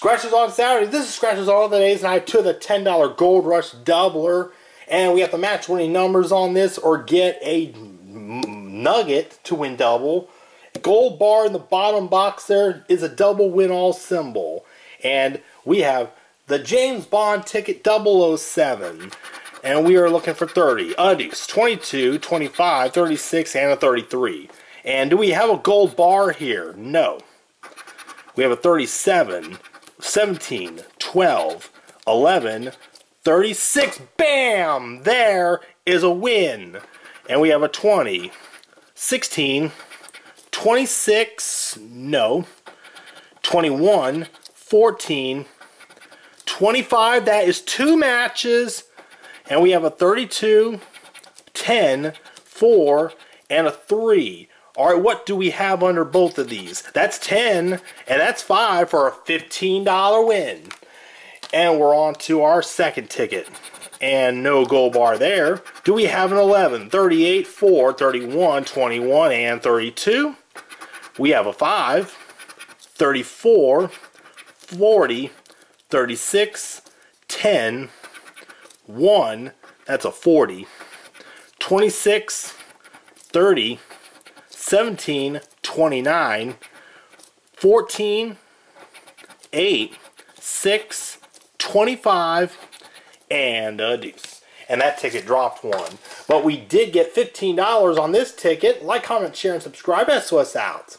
Scratchers on Saturday. This is Scratchers on other days, and I took the $10 Gold Rush doubler. And we have to match winning numbers on this or get a nugget to win double. Gold bar in the bottom box there is a double win all symbol. And we have the James Bond ticket 007. And we are looking for 30. Undies, 22, 25, 36, and a 33. And do we have a gold bar here? No. We have a 37, 17, 12, 11, 36. Bam! There is a win. And we have a 20, 16, 26, no, 21, 14, 25. That is two matches. And we have a 32, 10, 4, and a 3. All right, what do we have under both of these? That's 10 and that's 5 for a $15 win. And we're on to our second ticket. And no gold bar there. Do we have an 11, 38, 4, 31, 21, and 32? We have a 5, 34, 40, 36, 10, 1, that's a 40, 26, 30, 17, 29, 14, 8, 6, 25, and a deuce. And that ticket dropped one. But we did get $15 on this ticket. Like, comment, share, and subscribe. SOS out.